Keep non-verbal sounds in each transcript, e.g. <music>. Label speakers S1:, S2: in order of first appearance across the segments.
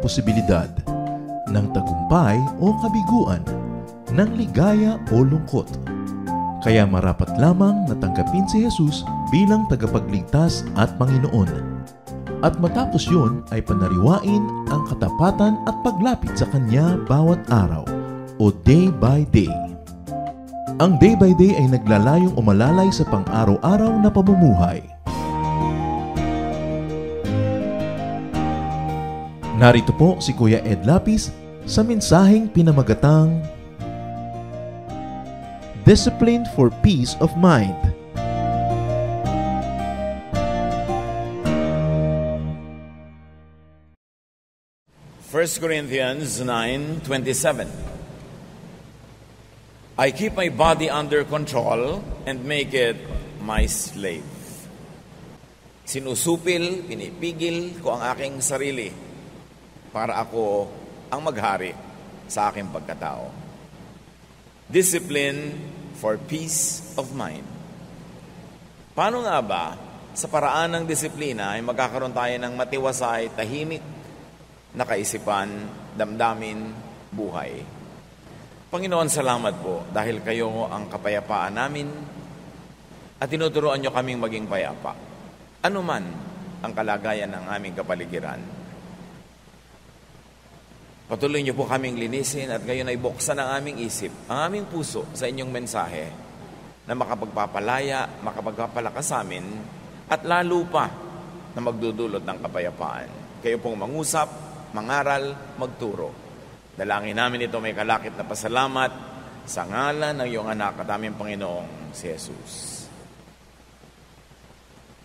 S1: posibilidad ng tagumpay o kabiguan, ng ligaya o lungkot. Kaya marapat lamang natanggapin si Jesus bilang tagapagligtas at Panginoon. At matapos yun ay panariwain ang katapatan at paglapit sa Kanya bawat araw o day by day. Ang day by day ay naglalayong umalalay sa pang-araw-araw na pamumuhay. Narito po si Kuya Ed Lapis sa mensaheng pinamagatang Discipline for Peace of Mind.
S2: First Corinthians 9:27 I keep my body under control and make it my slave. Sinusupil, pinipigil ko ang aking sarili para ako ang maghari sa aking pagkatao. Discipline for peace of mind. Paano nga ba sa paraan ng disiplina ay magkakaroon tayo ng matiwasay, tahimik na kaisipan, damdamin, buhay? Panginoon, salamat po dahil kayo ang kapayapaan namin at tinuturoan nyo kaming maging payapa. Ano man ang kalagayan ng aming kapaligiran. Patuloy niyo po kaming linisin at ngayon ay buksan ang aming isip, ang aming puso sa inyong mensahe na makapagpapalaya, makapagpapalakas sa amin at lalo pa na magdudulot ng kapayapaan. Kayo pong mangusap, mangaral, magturo. Dalangin namin ito may kalakip na pasalamat sa ngalan ng iyong anak at aming Panginoong si Jesus.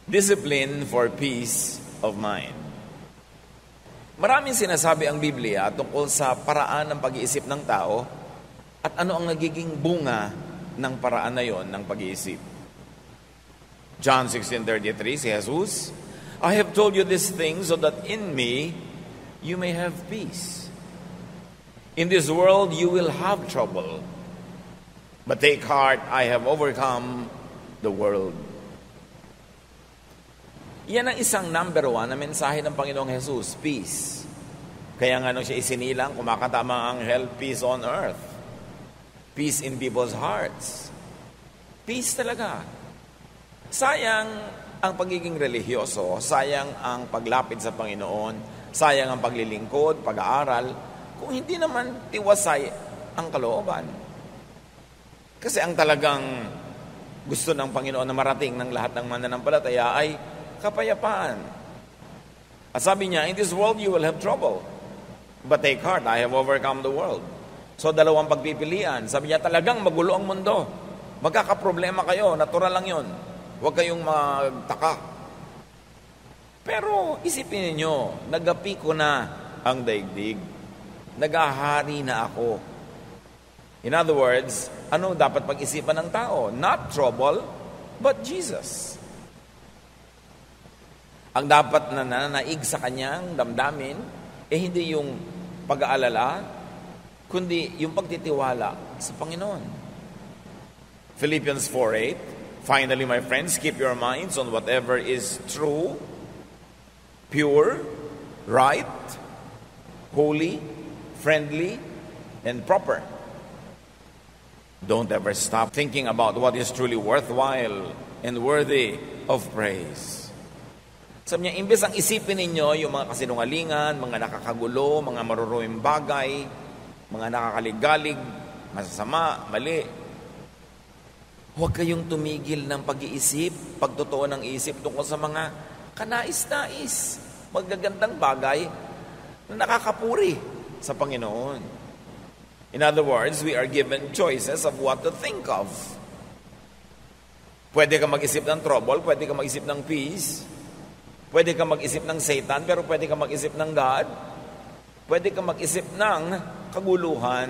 S2: Discipline for peace of mind. Maraming sinasabi ang Biblia tungkol sa paraan ng pag-iisip ng tao at ano ang nagiging bunga ng paraan na yon ng pag-iisip. John 16.33, si Jesus, I have told you these things so that in me you may have peace. In this world you will have trouble, but take heart, I have overcome the world. Yan ang isang number one na mensahe ng Panginoong Jesus, peace. Kaya nga nung siya isinilang, kumakatama ang anghel, peace on earth. Peace in people's hearts. Peace talaga. Sayang ang pagiging religyoso, sayang ang paglapit sa Panginoon, sayang ang paglilingkod, pag-aaral, kung hindi naman tiwasay ang kalooban. Kasi ang talagang gusto ng Panginoon na marating ng lahat ng mananampalataya ay kapayapaan. At sabi niya, in this world you will have trouble. But take heart, I have overcome the world. So dalawang pagpipilian. Sabi niya, talagang magulo ang mundo. Magkakaproblema kayo, natural lang yon. Huwag kayong magtaka. Pero isipin niyo, nagapi ko na ang daigdig. Nagahari na ako. In other words, ano dapat pag-isipan ng tao? Not trouble, but Jesus. Ang dapat na nananaig sa kanyang damdamin, eh hindi yung pag-aalala, kundi yung pagtitiwala sa Panginoon. Philippians 4.8 Finally, my friends, keep your minds on whatever is true, pure, right, holy, friendly, and proper. Don't ever stop thinking about what is truly worthwhile and worthy of praise. Sabi niya, imbes ang isipin ninyo yung mga kasinungalingan, mga nakakagulo, mga maruruming bagay, mga nakakaligalig, masasama, mali. Huwag kayong tumigil ng pag-iisip, pagtotoo ng isip tungkol sa mga kanais-nais, magagandang bagay na nakakapuri sa Panginoon. In other words, we are given choices of what to think of. Pwede ka mag-isip ng trouble, pwede ka mag-isip ng peace, Pwede ka mag-isip ng Satan, pero pwede ka mag-isip ng God. Pwede ka mag-isip ng kaguluhan,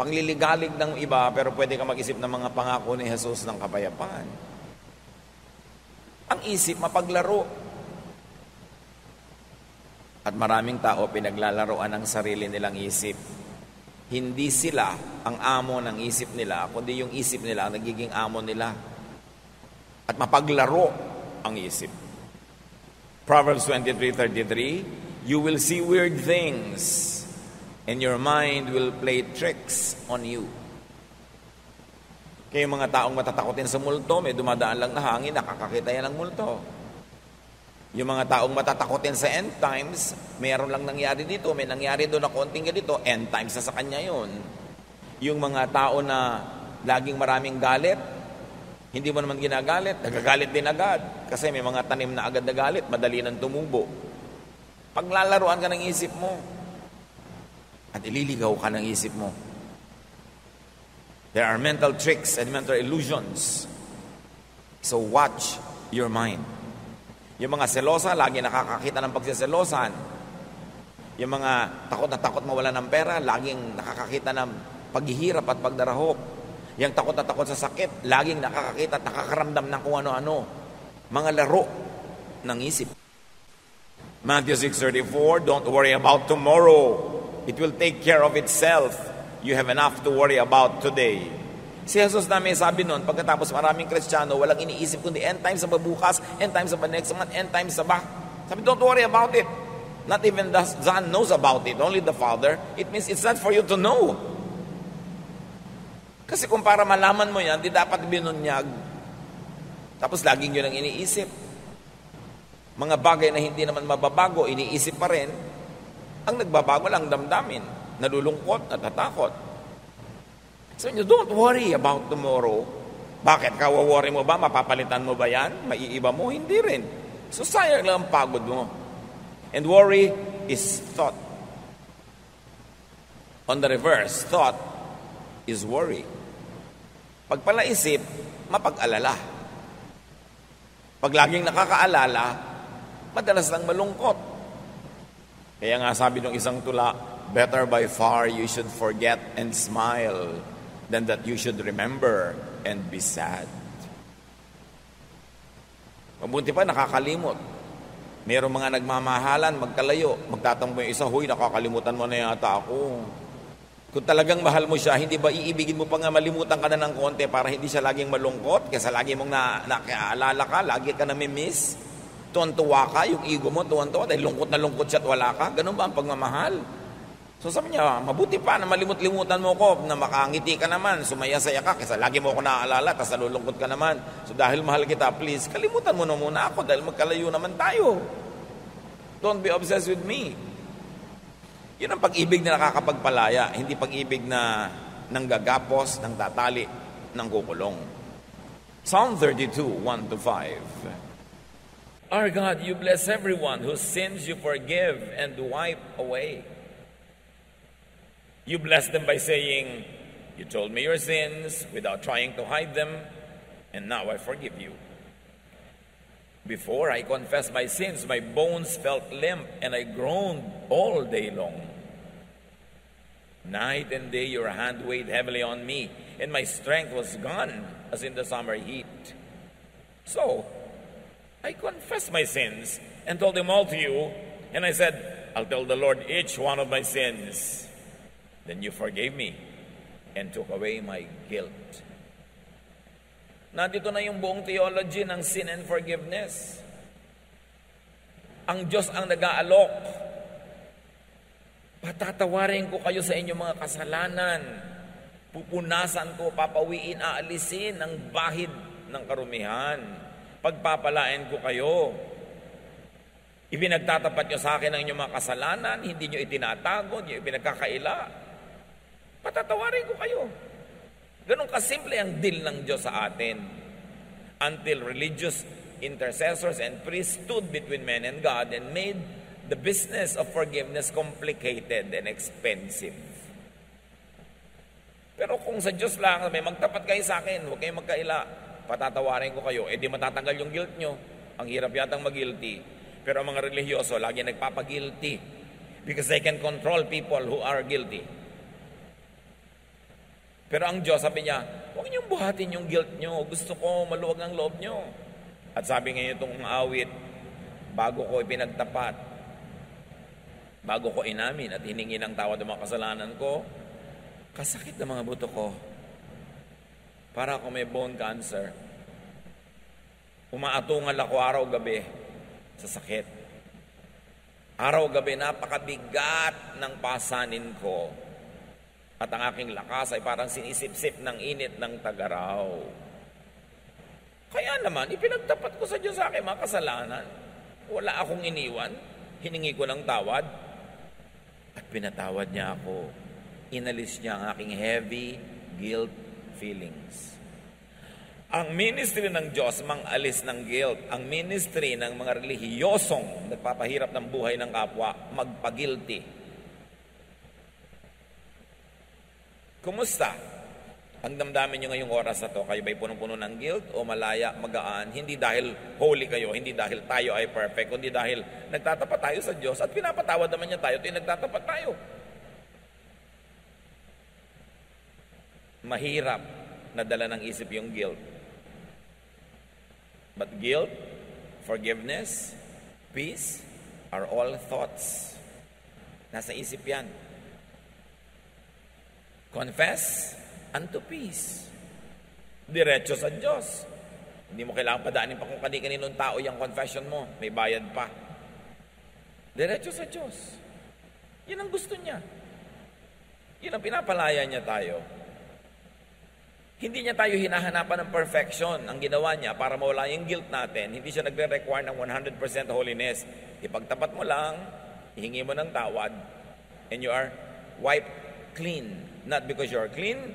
S2: pangliligalig ng iba, pero pwede ka mag-isip ng mga pangako ni Jesus ng kapayapaan. Ang isip, mapaglaro. At maraming tao pinaglalaroan ng sarili nilang isip. Hindi sila ang amo ng isip nila, kundi yung isip nila ang nagiging amo nila. At mapaglaro ang isip. Proverbs 23:33, You will see weird things, and your mind will play tricks on you. Kaya yung mga taong matatakotin sa multo, may dumadaan lang na hangin, nakakakita yan ng multo. Yung mga taong matatakotin sa end times, mayroon lang nangyari dito, may nangyari doon na konting ganito, end times na sa kanya yun. Yung mga tao na laging maraming galit, hindi mo naman ginagalit, nagagalit din agad. Kasi may mga tanim na agad na galit, madali nang tumubo. Paglalaruan ka ng isip mo, at ililigaw ka ng isip mo. There are mental tricks and mental illusions. So watch your mind. Yung mga selosa, lagi nakakakita ng pagsiselosan. Yung mga takot na takot mawala ng pera, laging nakakakita ng paghihirap at pagdarahop. Yung takot na takot sa sakit, laging nakakakita at nakakaramdam ng kung ano-ano. Mga laro ng isip. Matthew 6.34, Don't worry about tomorrow. It will take care of itself. You have enough to worry about today. Si Jesus na may sabi noon, pagkatapos maraming Kristiyano, walang iniisip kundi end times sa babukas, end times sa next month, end times sa ba. Sabi, don't worry about it. Not even Son knows about it, only the Father. It means it's not for you to know. Kasi kung para malaman mo yan, di dapat binunyag. Tapos laging yun ang iniisip. Mga bagay na hindi naman mababago, iniisip pa rin. Ang nagbabago lang damdamin. Nalulungkot, natatakot. So you don't worry about tomorrow. Bakit? Kawaworry mo ba? Mapapalitan mo ba yan? Maiiba mo? Hindi rin. So sayang lang ang pagod mo. And worry is thought. On the reverse, thought is worry. Pag palaisip, mapag-alala. Pag laging nakakaalala, madalas lang malungkot. Kaya nga sabi ng isang tula, better by far you should forget and smile than that you should remember and be sad. Mabuti pa, nakakalimot. Mayroong mga nagmamahalan, magkalayo, magtatampo yung isa, huy, nakakalimutan mo na yata ako. Kung talagang mahal mo siya, hindi ba iibigin mo pa nga malimutan ka na ng konti para hindi siya laging malungkot? Kesa lagi mong na, nakaalala ka, lagi ka na miss. Tuwan-tuwa ka, yung ego mo tuwan-tuwa dahil lungkot na lungkot siya at wala ka. Ganun ba ang pagmamahal? So sabi niya, mabuti pa na malimut-limutan mo ko, na makangiti ka naman, sumaya-saya ka, kasi lagi mo ako naaalala, tapos nalulungkot ka naman. So dahil mahal kita, please, kalimutan mo na muna ako dahil magkalayo naman tayo. Don't be obsessed with me. Yun ang pag-ibig na nakakapagpalaya, hindi pag-ibig na nanggagapos, nang tatali, nang kukulong. Psalm 32, 1 to 5. Our God, you bless everyone whose sins you forgive and wipe away. You bless them by saying, You told me your sins without trying to hide them, and now I forgive you. Before I confessed my sins, my bones felt limp, and I groaned all day long. Night and day your hand weighed heavily on me, and my strength was gone as in the summer heat. So I confessed my sins and told them all to you, and I said, I'll tell the Lord each one of my sins. Then you forgave me and took away my guilt. Nandito na yung buong theology ng sin and forgiveness. Ang Diyos ang nag-aalok. Patatawarin ko kayo sa inyong mga kasalanan. Pupunasan ko, papawiin, aalisin ang bahid ng karumihan. Pagpapalain ko kayo. Ibinagtatapat nyo sa akin ang inyong mga kasalanan, hindi nyo itinatago, hindi nyo pinagkakaila. Patatawarin ko kayo. Ganon kasimple ang deal ng Diyos sa atin. Until religious intercessors and priests stood between men and God and made the business of forgiveness complicated and expensive. Pero kung sa Diyos lang, may magtapat kayo sa akin, huwag kayong magkaila, patatawarin ko kayo, eh di matatanggal yung guilt nyo. Ang hirap yatang mag-guilty. Pero ang mga religyoso, lagi nagpapagilty. Because they can control people who are guilty. Pero ang Diyos, sabi niya, huwag niyong buhatin yung guilt niyo. Gusto ko maluwag ang loob niyo. At sabi ngayon itong awit, bago ko ipinagtapat, bago ko inamin at hiningi ng tawad ng mga kasalanan ko, kasakit ng mga buto ko. Para ako may bone cancer. Umaatungal ako araw-gabi sa sakit. Araw-gabi, napakabigat ng pasanin ko. At ang aking lakas ay parang sinisip-sip ng init ng tagaraw. Kaya naman, ipinagtapat ko sa Diyos sa aking mga kasalanan. Wala akong iniwan. Hiningi ko ng tawad. At pinatawad niya ako. Inalis niya ang aking heavy guilt feelings. Ang ministry ng Diyos mang-alis ng guilt. Ang ministry ng mga relihiyosong nagpapahirap ng buhay ng kapwa, magpagilty. Kumusta? Ang damdamin nyo ngayong oras na to, kayo ba'y punong-puno ng guilt o malaya, magaan? Hindi dahil holy kayo, hindi dahil tayo ay perfect, kundi dahil nagtatapat tayo sa Diyos at pinapatawad naman niya tayo, at nagtatapat tayo. Mahirap na dala ng isip yung guilt. But guilt, forgiveness, peace are all thoughts. Nasa isip yan. Confess unto peace. Diretso sa Diyos. Hindi mo kailangan padaanin pa kung kani-kaninong tao yung confession mo. May bayad pa. Diretso sa Diyos. Yan ang gusto niya. Yan ang pinapalaya niya tayo. Hindi niya tayo hinahanapan ng perfection. Ang ginawa niya para mawala yung guilt natin, hindi siya nagre-require ng 100% holiness. Ipagtapat mo lang, ihingi mo ng tawad, and you are wiped clean. Not because you are clean,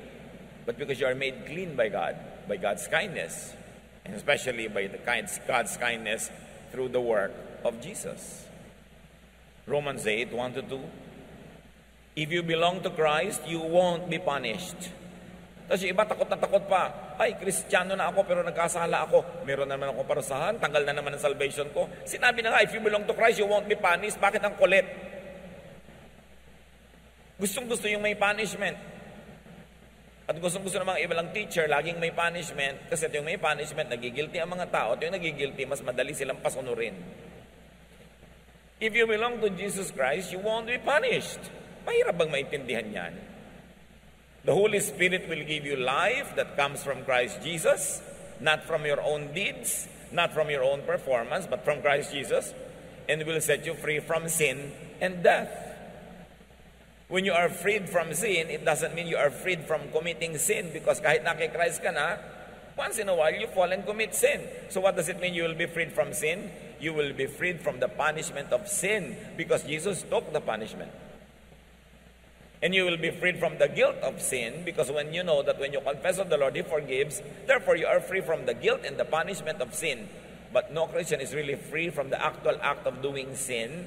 S2: but because you are made clean by God, by God's kindness, and especially by the kind, God's kindness through the work of Jesus. Romans 8, 1 to 2. If you belong to Christ, you won't be punished. Tapos yung iba takot na takot pa. Ay, kristyano na ako pero nagkasala ako. Meron na naman ako parusahan. Tanggal na naman ang salvation ko. Sinabi na nga, if you belong to Christ, you won't be punished. Bakit ang kulit? Gustong gusto yung may punishment. At gustong gusto ng mga iba lang teacher, laging may punishment. Kasi ito yung may punishment, nagigilty ang mga tao. At yung nagigilty, mas madali silang pasunurin. If you belong to Jesus Christ, you won't be punished. Mahirap bang maintindihan yan? The Holy Spirit will give you life that comes from Christ Jesus, not from your own deeds, not from your own performance, but from Christ Jesus, and will set you free from sin and death. When you are freed from sin, it doesn't mean you are freed from committing sin because kahit na kay Christ ka na, once in a while you fall and commit sin. So what does it mean you will be freed from sin? You will be freed from the punishment of sin because Jesus took the punishment. And you will be freed from the guilt of sin because when you know that when you confess of the Lord, He forgives, therefore you are free from the guilt and the punishment of sin. But no Christian is really free from the actual act of doing sin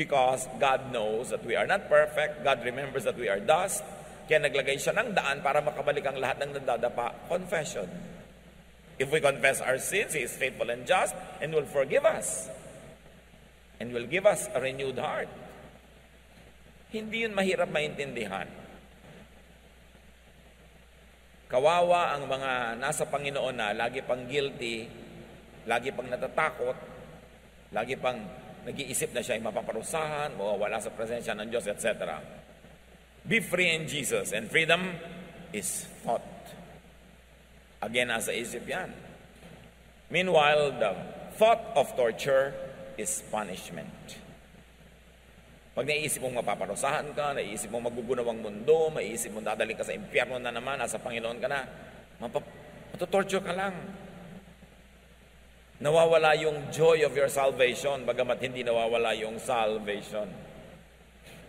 S2: because God knows that we are not perfect. God remembers that we are dust. Kaya naglagay siya ng daan para makabalik ang lahat ng nadadapa. Confession. If we confess our sins, He is faithful and just and will forgive us. And will give us a renewed heart. Hindi yun mahirap maintindihan. Kawawa ang mga nasa Panginoon na lagi pang guilty, lagi pang natatakot, lagi pang nag-iisip na siya ay mapaparusahan, mawawala sa presensya ng Diyos, etc. Be free in Jesus and freedom is thought. Again, nasa isip yan. Meanwhile, the thought of torture is punishment. Pag naiisip mong mapaparusahan ka, naiisip mong magugunaw ang mundo, maiisip mong dadaling ka sa impyerno na naman, nasa Panginoon ka na, mapap- matutorture ka lang. Nawawala yung joy of your salvation, bagamat hindi nawawala yung salvation.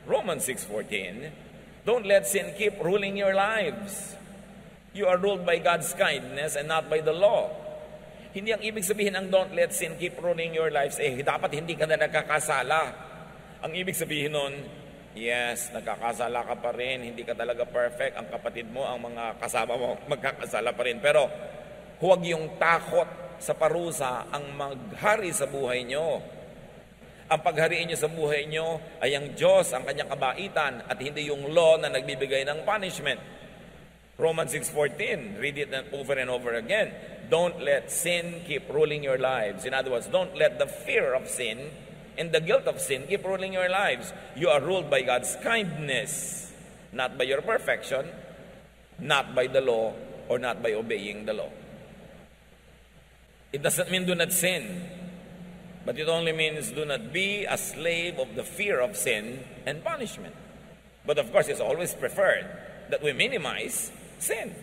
S2: Romans 6.14, Don't let sin keep ruling your lives. You are ruled by God's kindness and not by the law. Hindi ang ibig sabihin ng don't let sin keep ruling your lives, eh dapat hindi ka na nagkakasala. Ang ibig sabihin nun, yes, nagkakasala ka pa rin, hindi ka talaga perfect, ang kapatid mo, ang mga kasama mo, <laughs> magkakasala pa rin. Pero huwag yung takot sa parusa ang maghari sa buhay nyo. Ang paghariin nyo sa buhay nyo ay ang Diyos, ang kanyang kabaitan, at hindi yung law na nagbibigay ng punishment. Romans 6.14, read it over and over again. Don't let sin keep ruling your lives. In other words, don't let the fear of sin and the guilt of sin keep ruling your lives. You are ruled by God's kindness, not by your perfection, not by the law, or not by obeying the law. It doesn't mean do not sin. But it only means do not be a slave of the fear of sin and punishment. But of course, it's always preferred that we minimize sin.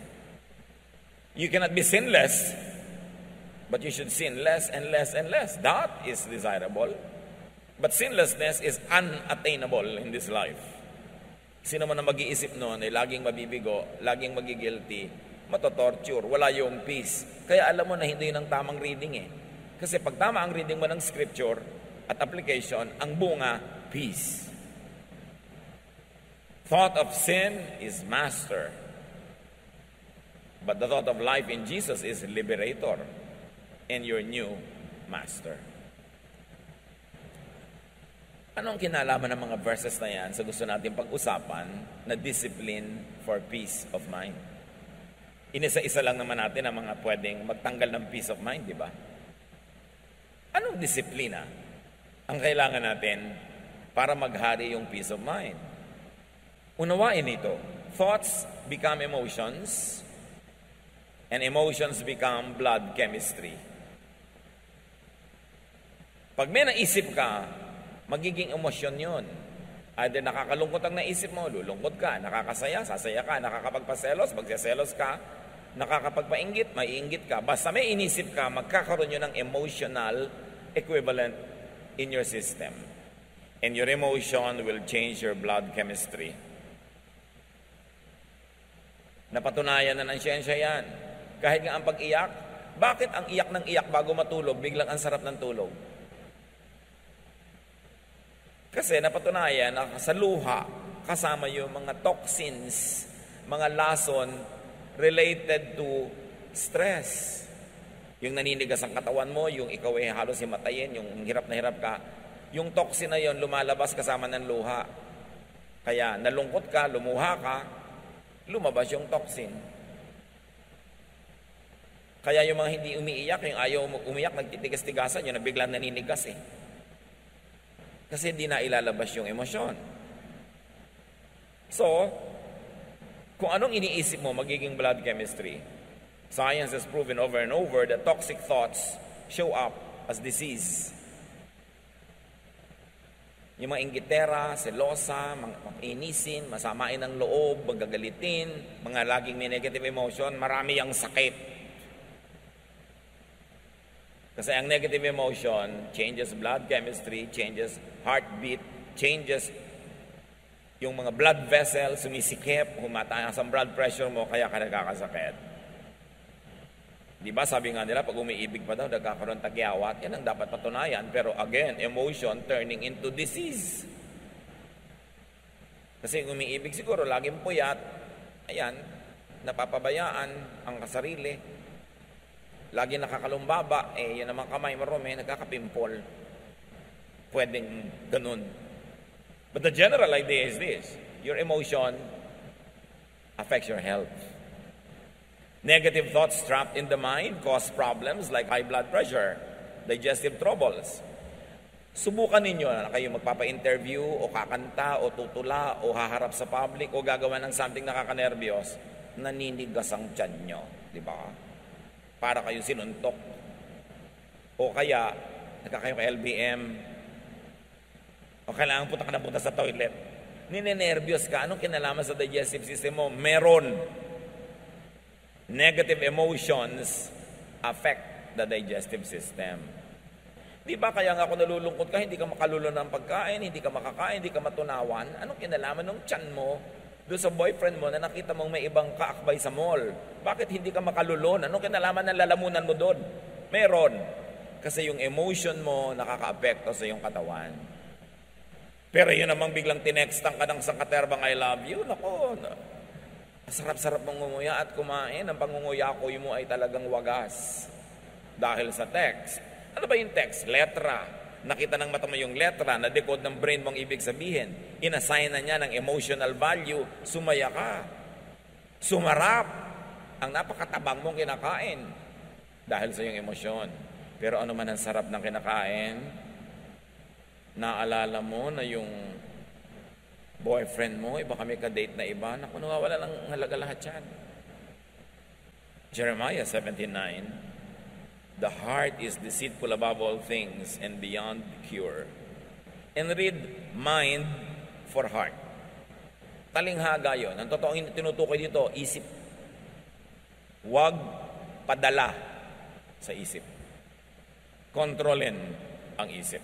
S2: You cannot be sinless, but you should sin less and less and less. That is desirable. But sinlessness is unattainable in this life. Sino man na mag-iisip noon ay laging mabibigo, laging magigilty, matotorture, wala yung peace. Kaya alam mo na hindi yun ang tamang reading eh. Kasi pag tama ang reading mo ng scripture at application, ang bunga, peace. Thought of sin is master. But the thought of life in Jesus is liberator and your new master. Anong kinalaman ng mga verses na yan sa gusto natin pag-usapan na discipline for peace of mind? Inisa-isa lang naman natin ang mga pwedeng magtanggal ng peace of mind, di ba? Anong disiplina ang kailangan natin para maghari yung peace of mind? Unawain ito. Thoughts become emotions and emotions become blood chemistry. Pag may naisip ka, magiging emosyon yon. Either nakakalungkot ang naisip mo, lulungkot ka, nakakasaya, sasaya ka, nakakapagpaselos, magseselos ka, nakakapagpainggit, maiinggit ka. Basta may inisip ka, magkakaroon yun ng emotional equivalent in your system. And your emotion will change your blood chemistry. Napatunayan na ng siyensya yan. Kahit nga ang pag-iyak, bakit ang iyak ng iyak bago matulog, biglang ang sarap ng tulog? Kasi napatunayan na sa luha, kasama yung mga toxins, mga lason related to stress. Yung naninigas ang katawan mo, yung ikaw ay halos himatayin, yung hirap na hirap ka, yung toxin na yon lumalabas kasama ng luha. Kaya nalungkot ka, lumuha ka, lumabas yung toxin. Kaya yung mga hindi umiiyak, yung ayaw umiyak, nagtitigas-tigasan, yun na biglang naninigas eh. Kasi hindi na ilalabas yung emosyon. So, kung anong iniisip mo, magiging blood chemistry. Science has proven over and over that toxic thoughts show up as disease. Yung mga inggitera, selosa, inisin, masamain ang loob, magagalitin, mga laging may negative emotion, marami ang sakit. Kasi ang negative emotion changes blood chemistry, changes heartbeat, changes yung mga blood vessel, sumisikip, humataas ang blood pressure mo, kaya ka nagkakasakit. Di ba sabi nga nila, pag umiibig pa daw, nagkakaroon tagyawat, yan ang dapat patunayan. Pero again, emotion turning into disease. Kasi umiibig siguro, laging puyat, ayan, napapabayaan ang kasarili. Lagi nakakalumbaba, eh, yan naman kamay marumi, nagkakapimpol. Pwedeng ganun. But the general idea is this, your emotion affects your health. Negative thoughts trapped in the mind cause problems like high blood pressure, digestive troubles. Subukan ninyo na kayo magpapa-interview o kakanta o tutula o haharap sa public o gagawa ng something nakakanerbiyos, naninigas ang tiyan nyo. Di ba? Para kayo sinuntok. O kaya, nagkakayo ka LBM, o kailangan punta ka na punta sa toilet. Ninenervyos ka. Anong kinalaman sa digestive system mo? Meron negative emotions affect the digestive system. Di ba kaya nga ako nalulungkot ka, hindi ka makalulo ng pagkain, hindi ka makakain, hindi ka matunawan? Anong kinalaman ng tiyan mo doon sa boyfriend mo na nakita mong may ibang kaakbay sa mall? Bakit hindi ka makalulon? Anong kinalaman ng lalamunan mo doon? Meron. Kasi yung emotion mo nakaka-apekto sa iyong katawan. Pero yun namang biglang tinextan ka ng sangkaterbang I love you, nako, Masarap-sarap mong nguya at kumain. Ang pangunguya ko mo ay talagang wagas. Dahil sa text. Ano ba yung text? Letra. Nakita ng mata mo yung letra, na-decode ng brain mong ibig sabihin. Inassign na niya ng emotional value. Sumaya ka. Sumarap. Ang napakatabang mong kinakain. Dahil sa iyong emosyon. Pero ano man ang sarap ng kinakain, naalala mo na yung boyfriend mo, iba kami ka-date na iba, naku, nawawala lang halaga lahat yan. Jeremiah 17.9 The heart is deceitful above all things and beyond cure. And read mind for heart. Talinghaga yun. Ang totoong tinutukoy dito, isip. Huwag padala sa isip. Kontrolin ang isip.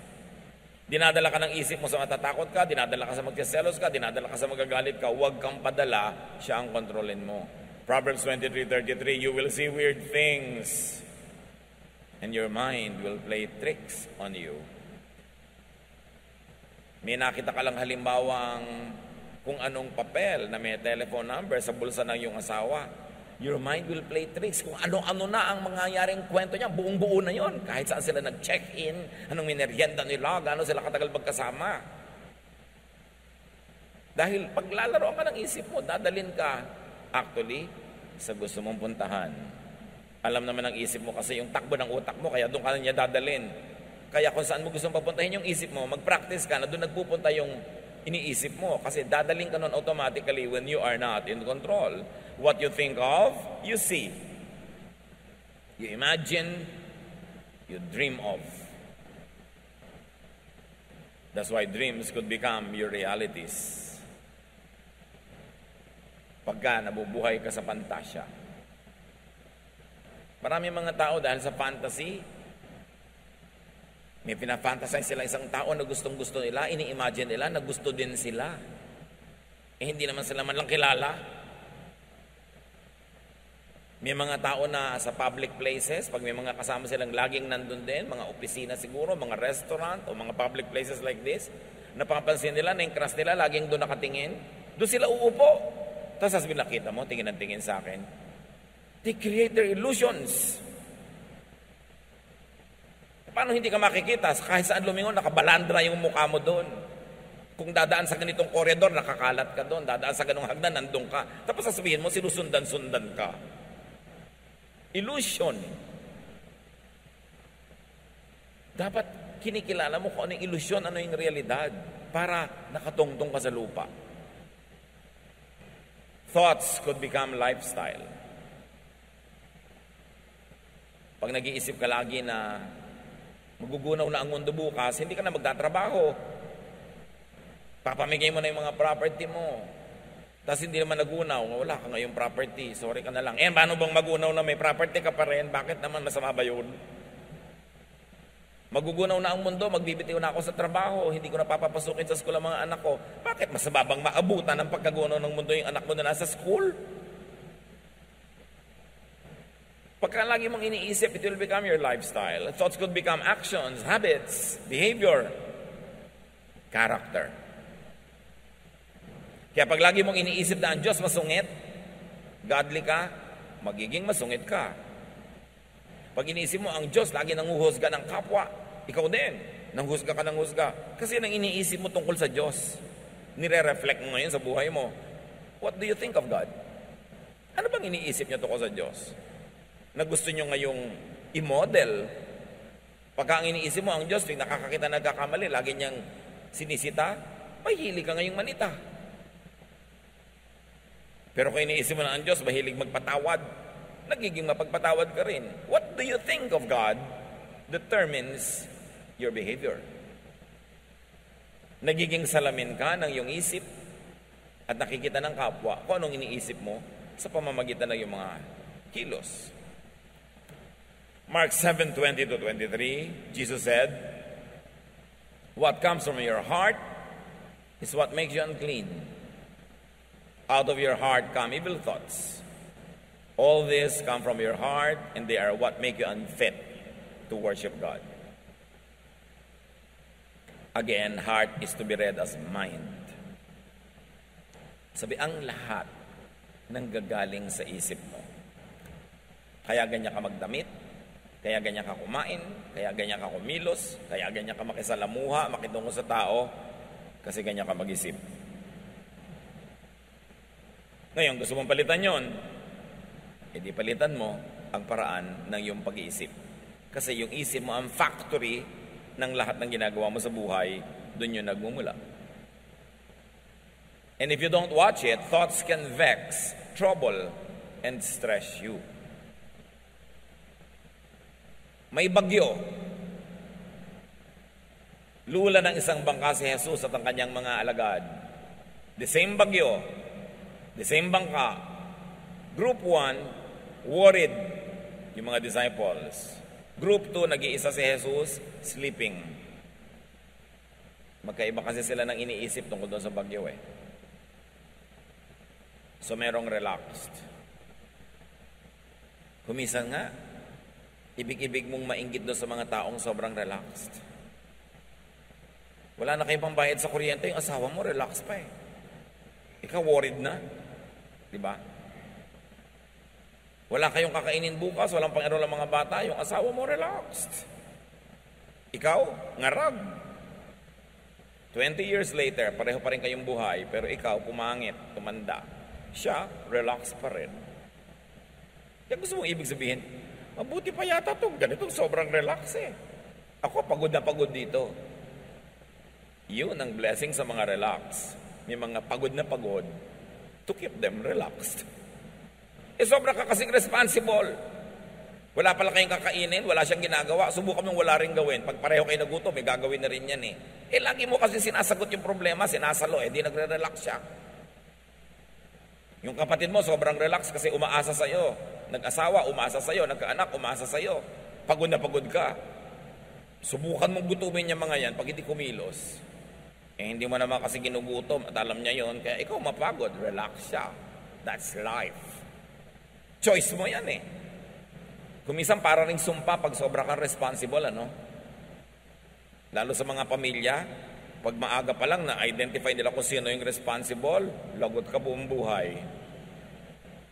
S2: Dinadala ka ng isip mo sa matatakot ka, dinadala ka sa magsiselos ka, dinadala ka sa magagalit ka, huwag kang padala, siya ang kontrolin mo. Proverbs 23:33, you will see weird things and your mind will play tricks on you. May nakita ka lang halimbawang kung anong papel na may telephone number sa bulsa ng iyong asawa Your mind will play tricks. Kung ano-ano na ang mangyayaring kwento niya, buong-buo na yon. Kahit saan sila nag-check-in, anong minerienda nila, gaano sila katagal magkasama. Dahil paglalaro ka ng isip mo, dadalin ka actually sa gusto mong puntahan. Alam naman ng isip mo kasi yung takbo ng utak mo, kaya doon ka na niya dadalin. Kaya kung saan mo gusto papuntahin yung isip mo, mag-practice ka na doon nagpupunta yung iniisip mo. Kasi dadaling ka nun automatically when you are not in control. What you think of, you see. You imagine, you dream of. That's why dreams could become your realities. Pagka nabubuhay ka sa pantasya. Marami mga tao dahil sa fantasy, may pinafantasize sila isang tao na gustong-gusto nila, ini-imagine nila na gusto din sila. Eh hindi naman sila man lang kilala. May mga tao na sa public places, pag may mga kasama silang laging nandun din, mga opisina siguro, mga restaurant, o mga public places like this, napapansin nila na yung crush nila laging doon nakatingin, doon sila uupo. Tapos sasabihin, nakita mo, tingin ang tingin sa akin. They create their illusions. Paano hindi ka makikita? Kahit saan lumingon, nakabalandra yung mukha mo doon. Kung dadaan sa ganitong koridor, nakakalat ka doon. Dadaan sa ganong hagdan, nandun ka. Tapos sasabihin mo, sinusundan-sundan ka. Illusion. Dapat kinikilala mo kung ano yung ilusyon, ano yung realidad para nakatungtong ka sa lupa. Thoughts could become lifestyle. Pag nag-iisip ka lagi na magugunaw na ang mundo bukas, hindi ka na magtatrabaho. Papamigay mo na yung mga property mo. Tapos hindi naman nagunaw, wala ka ngayong property, sorry ka na lang. Eh, paano bang magunaw na may property ka pa rin? Bakit naman masama ba yun? Magugunaw na ang mundo, magbibitiw na ako sa trabaho, hindi ko na papapasukin sa school ang mga anak ko. Bakit masama bang maabutan ng pagkagunaw ng mundo yung anak mo na nasa school? Pagka lagi mong iniisip, it will become your lifestyle. Thoughts could become actions, habits, behavior, character. Kaya pag lagi mong iniisip na ang Diyos masungit, godly ka, magiging masungit ka. Pag iniisip mo ang Diyos lagi nanguhusga ng kapwa, ikaw din, nanghusga ka ng husga. Kasi nang iniisip mo tungkol sa Diyos, nire-reflect mo ngayon sa buhay mo. What do you think of God? Ano bang iniisip niyo tungkol sa Diyos? Na gusto niyo ngayong i-model. Pagka ang iniisip mo ang Diyos, tuwing nakakakita nagkakamali, lagi niyang sinisita, may hili ka ngayong manita. Pero kung iniisip mo na ang Diyos, mahilig magpatawad, nagiging mapagpatawad ka rin. What do you think of God determines your behavior. Nagiging salamin ka ng iyong isip at nakikita ng kapwa kung anong iniisip mo sa pamamagitan ng iyong mga kilos. Mark 7:20 to 23, Jesus said, What comes from your heart is what makes you unclean. Out of your heart come evil thoughts. All this come from your heart, and they are what make you unfit to worship God. Again, heart is to be read as mind. Sabi, ang lahat ng gagaling sa isip mo. Kaya ganyan ka magdamit, kaya ganyan ka kumain, kaya ganyan ka kumilos, kaya ganyan ka makisalamuha, makitungo sa tao, kasi ganyan ka mag-isip. Ngayon, gusto mong palitan yon, edi palitan mo ang paraan ng iyong pag-iisip. Kasi yung isip mo ang factory ng lahat ng ginagawa mo sa buhay, doon yung nagmumula. And if you don't watch it, thoughts can vex, trouble, and stress you. May bagyo. Lula ng isang bangka si Jesus at ang kanyang mga alagad. The same bagyo, the same bangka. Group 1, worried yung mga disciples. Group 2, nag-iisa si Jesus, sleeping. Magkaiba kasi sila ng iniisip tungkol doon sa bagyo eh. So merong relaxed. Kumisan nga, ibig-ibig mong mainggit doon sa mga taong sobrang relaxed. Wala na kayong pambayad sa kuryente, yung asawa mo, relax pa eh. Ikaw worried na. Di ba? Wala kayong kakainin bukas, walang pang-enroll ang mga bata, yung asawa mo relaxed. Ikaw, ngarag. 20 years later, pareho pa rin kayong buhay, pero ikaw, pumangit, tumanda. Siya, relaxed pa rin. Yan gusto mong ibig sabihin, mabuti pa yata to, ganitong sobrang relax eh. Ako, pagod na pagod dito. Yun ang blessing sa mga relax. May mga pagod na pagod to keep them relaxed. Eh, sobra ka kasing responsible. Wala pala kayong kakainin, wala siyang ginagawa, subukan mong wala rin gawin. Pag pareho kayo nagutom, may gagawin na rin yan eh. Eh, lagi mo kasi sinasagot yung problema, sinasalo, eh, di nagre-relax siya. Yung kapatid mo, sobrang relax kasi umaasa sa'yo. Nag-asawa, umaasa sa'yo. Nagkaanak, umaasa sa'yo. Pagod na pagod ka. Subukan mong gutumin yung mga yan pag hindi kumilos. Eh, hindi mo naman kasi ginugutom at alam niya yon kaya ikaw mapagod, relax siya. That's life. Choice mo yan eh. Kumisan para ring sumpa pag sobra kang responsible, ano? Lalo sa mga pamilya, pag maaga pa lang na-identify nila kung sino yung responsible, lagot ka buong buhay.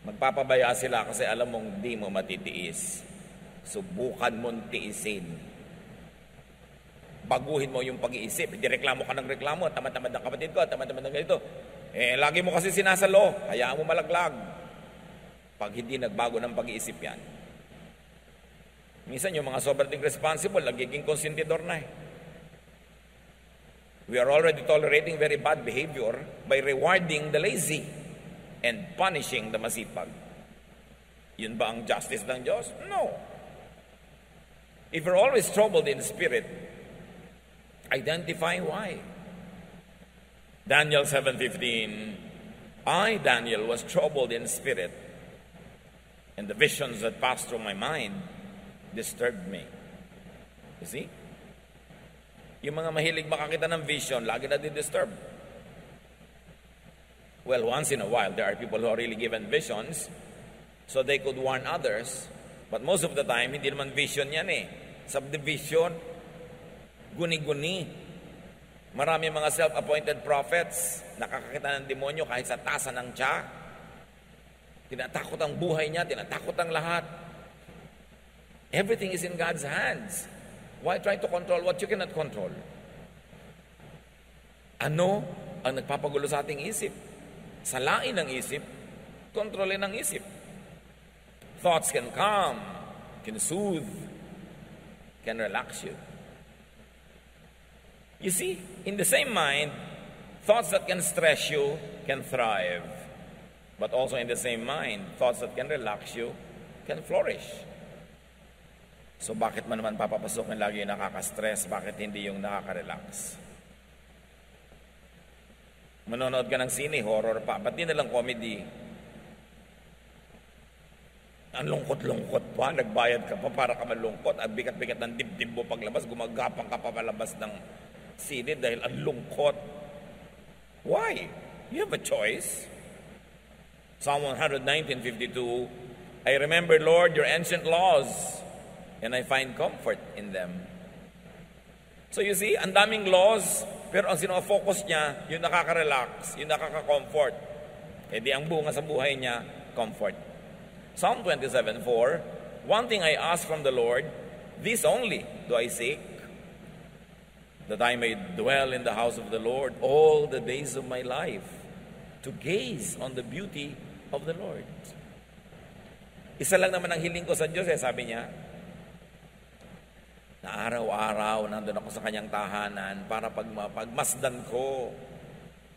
S2: Magpapabaya sila kasi alam mong di mo matitiis. Subukan mong tiisin baguhin mo yung pag-iisip. Hindi reklamo ka ng reklamo, tamad-tamad ng kapatid ko, tamad-tamad ng ganito. Eh, lagi mo kasi sinasalo, hayaan mo malaglag. Pag hindi nagbago ng pag-iisip yan. Minsan yung mga sobrang responsible, nagiging konsentidor na eh. We are already tolerating very bad behavior by rewarding the lazy and punishing the masipag. Yun ba ang justice ng Diyos? No. If you're always troubled in spirit, Identify why. Daniel 7:15 I Daniel was troubled in spirit and the visions that passed through my mind disturbed me. You see? Yung mga mahilig makakita ng vision, lagi na disturb. Well, once in a while, there are people who are really given visions so they could warn others. But most of the time, hindi naman vision yan eh. Subdivision, guni-guni. Marami mga self-appointed prophets, nakakakita ng demonyo kahit sa tasa ng tiya. Tinatakot ang buhay niya, tinatakot ang lahat. Everything is in God's hands. Why try to control what you cannot control? Ano ang nagpapagulo sa ating isip? Salain ng isip, kontrolin ng isip. Thoughts can calm, can soothe, can relax you. You see, in the same mind, thoughts that can stress you can thrive. But also in the same mind, thoughts that can relax you can flourish. So bakit man naman papapasok ng lagi yung nakaka-stress? Bakit hindi yung nakaka-relax? Manonood ka ng sine, horror pa. Ba't di na lang comedy? Ang lungkot-lungkot pa, nagbayad ka pa para ka malungkot. At bigat-bigat ng dibdib mo paglabas, gumagapang ka pa palabas ng sine dahil ang lungkot. Why? You have a choice. Psalm 119.52 I remember, Lord, your ancient laws and I find comfort in them. So you see, ang daming laws, pero ang sinofocus niya, yung nakaka-relax, yung nakaka-comfort. E di ang bunga sa buhay niya, comfort. Psalm 27.4 One thing I ask from the Lord, this only do I seek, that I may dwell in the house of the Lord all the days of my life, to gaze on the beauty of the Lord. Isa lang naman ang hiling ko sa Diyos, eh, sabi niya, na araw-araw nandun ako sa kanyang tahanan para pag, pagmasdan ko,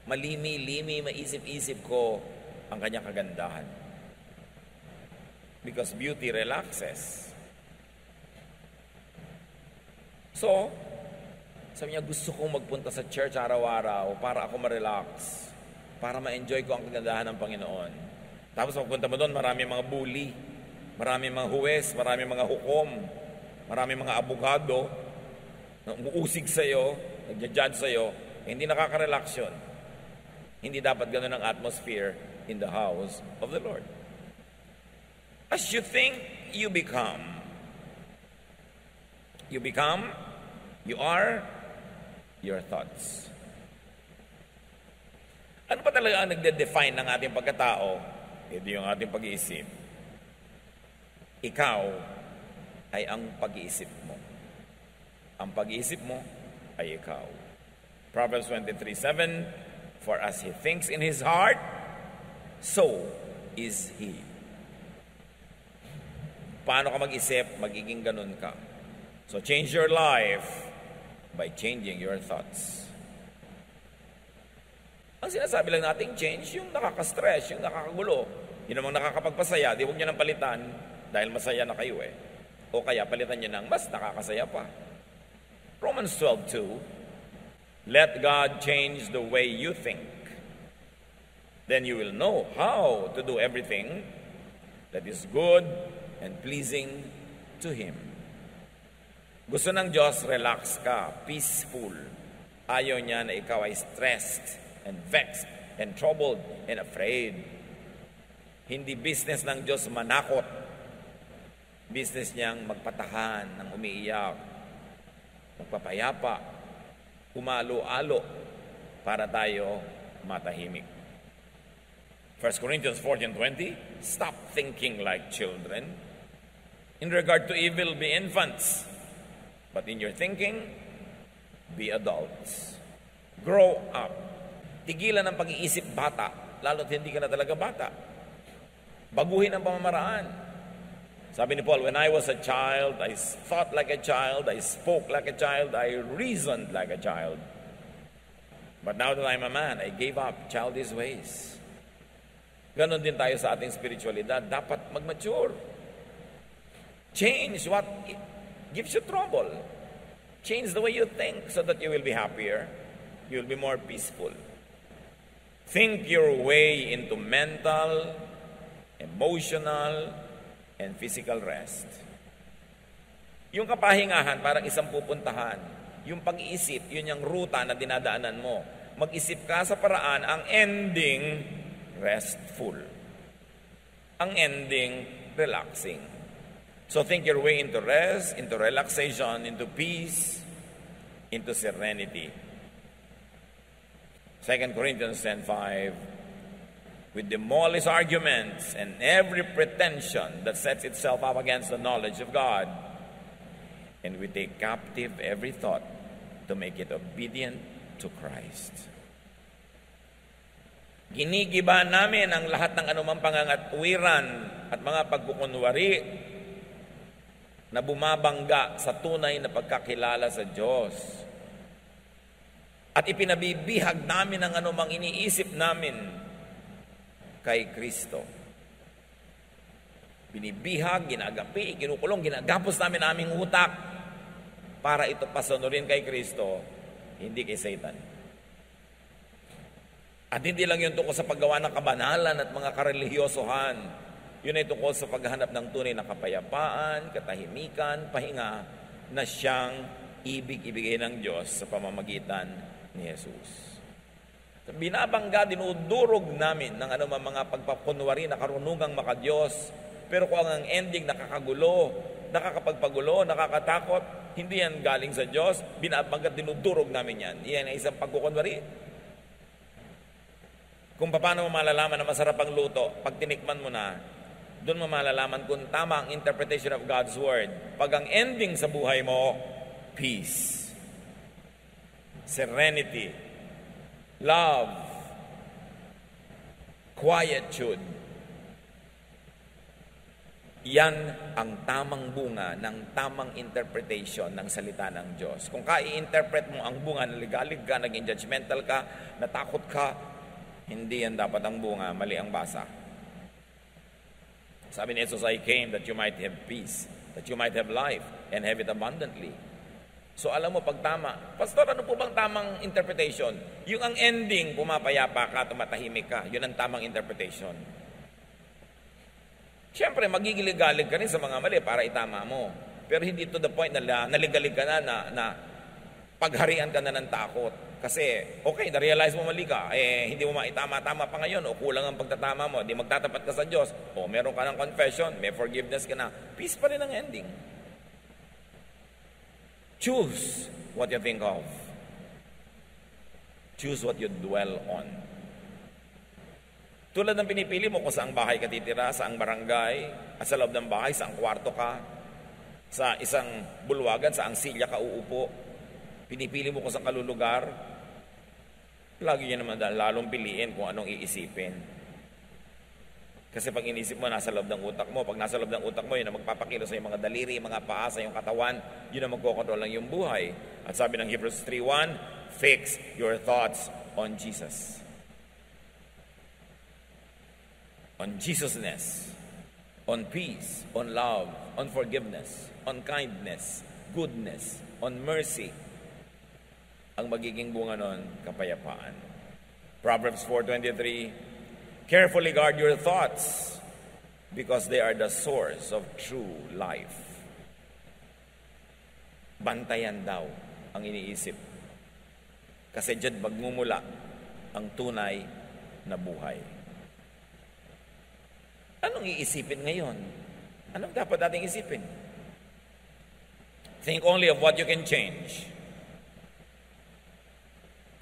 S2: malimi-limi, maisip-isip ko ang kanyang kagandahan. Because beauty relaxes. So, sabi niya, gusto kong magpunta sa church araw-araw para ako ma-relax, para ma-enjoy ko ang kagandahan ng Panginoon. Tapos pagpunta mo doon, marami mga bully, marami mga huwes, marami mga hukom, marami mga abogado, na umuusig sa'yo, nagja-judge sa'yo, eh, hindi nakaka-relax yun. Hindi dapat ganun ang atmosphere in the house of the Lord. As you think, you become. You become, you are, your thoughts. Ano pa talaga ang nagde-define ng ating pagkatao? Ito yung ating pag-iisip. Ikaw ay ang pag-iisip mo. Ang pag-iisip mo ay ikaw. Proverbs 23:7 For as he thinks in his heart, so is he. Paano ka mag-isip, magiging ganun ka. So change your life by changing your thoughts. Ang sinasabi lang nating change, yung nakaka-stress, yung nakakagulo. Yun namang nakakapagpasaya, di huwag nyo nang palitan dahil masaya na kayo eh. O kaya palitan nyo ng mas nakakasaya pa. Romans 12.2 Let God change the way you think. Then you will know how to do everything that is good and pleasing to Him. Gusto ng Diyos, relax ka, peaceful. Ayaw niya na ikaw ay stressed and vexed and troubled and afraid. Hindi business ng Diyos manakot. Business niyang magpatahan ng umiiyak, magpapayapa, umalo-alo para tayo matahimik. 1 Corinthians 14.20 Stop thinking like children. In regard to evil, be infants. But in your thinking, be adults. Grow up. Tigilan ang pag-iisip bata, lalo't hindi ka na talaga bata. Baguhin ang pamamaraan. Sabi ni Paul, when I was a child, I thought like a child, I spoke like a child, I reasoned like a child. But now that I'm a man, I gave up childish ways. Ganon din tayo sa ating spiritualidad. Dapat mag-mature. Change what gives you trouble. Change the way you think so that you will be happier. You will be more peaceful. Think your way into mental, emotional, and physical rest. Yung kapahingahan, parang isang pupuntahan. Yung pag-iisip, yun yung ruta na dinadaanan mo. Mag-isip ka sa paraan, ang ending, restful. Ang ending, relaxing. So think your way into rest, into relaxation, into peace, into serenity. 2 Corinthians 10.5 We demolish arguments and every pretension that sets itself up against the knowledge of God. And we take captive every thought to make it obedient to Christ. Ginigiba namin ang lahat ng anumang pangangatwiran at mga pagkukunwari na bumabangga sa tunay na pagkakilala sa Diyos. At ipinabibihag namin ang anumang iniisip namin kay Kristo. Binibihag, ginagapi, kinukulong, ginagapos namin aming utak para ito pasunurin kay Kristo, hindi kay Satan. At hindi lang yun tungkol sa paggawa ng kabanalan at mga karelihiyosohan, yun ay tungkol sa paghahanap ng tunay na kapayapaan, katahimikan, pahinga na siyang ibig ibigay ng Diyos sa pamamagitan ni Jesus. Binabangga, dinudurog namin ng anumang mga pagpapunwari na karunungang makadiyos. Pero kung ang ending nakakagulo, nakakapagpagulo, nakakatakot, hindi yan galing sa Diyos, binabangga, dinudurog namin yan. Iyan ay isang pagkukunwari. Kung paano mo malalaman na masarap ang luto, pag tinikman mo na, doon mo malalaman kung tama ang interpretation of God's Word. Pag ang ending sa buhay mo, peace, serenity, love, quietude. Yan ang tamang bunga ng tamang interpretation ng salita ng Diyos. Kung kai-interpret mo ang bunga na ligalig ka, naging judgmental ka, natakot ka, hindi yan dapat ang bunga, mali ang basa. Sabi ni Jesus, I came that you might have peace, that you might have life, and have it abundantly. So alam mo pag tama, Pastor, ano po bang tamang interpretation? Yung ang ending, pumapayapa ka, tumatahimik ka. Yun ang tamang interpretation. Siyempre, magigilig-galig ka rin sa mga mali para itama mo. Pero hindi to the point na naligalig ka na, na, na pagharian ka na ng takot. Kasi, okay, na-realize mo mali ka, eh, hindi mo maitama-tama pa ngayon, o kulang ang pagtatama mo, di magtatapat ka sa Diyos, o meron ka ng confession, may forgiveness ka na, peace pa rin ang ending. Choose what you think of. Choose what you dwell on. Tulad ng pinipili mo kung saang bahay ka titira, saang barangay, at sa loob ng bahay, saang kwarto ka, sa isang bulwagan, saang silya ka uupo, pinipili mo kung saan kalulugar, lagi niya naman lalong piliin kung anong iisipin. Kasi pag inisip mo, nasa loob ng utak mo. Pag nasa loob ng utak mo, yun ang magpapakilo sa iyong mga daliri, mga paa, sa iyong katawan. Yun ang magkocontrol ng iyong buhay. At sabi ng Hebrews 3.1, Fix your thoughts on Jesus. On Jesusness. On peace. On love. On forgiveness. On kindness. Goodness. On mercy. Ang magiging bunga nun, kapayapaan. Proverbs 4.23, Carefully guard your thoughts because they are the source of true life. Bantayan daw ang iniisip. Kasi dyan magmumula ang tunay na buhay. Anong iisipin ngayon? Anong dapat nating isipin? Think only of what you can change.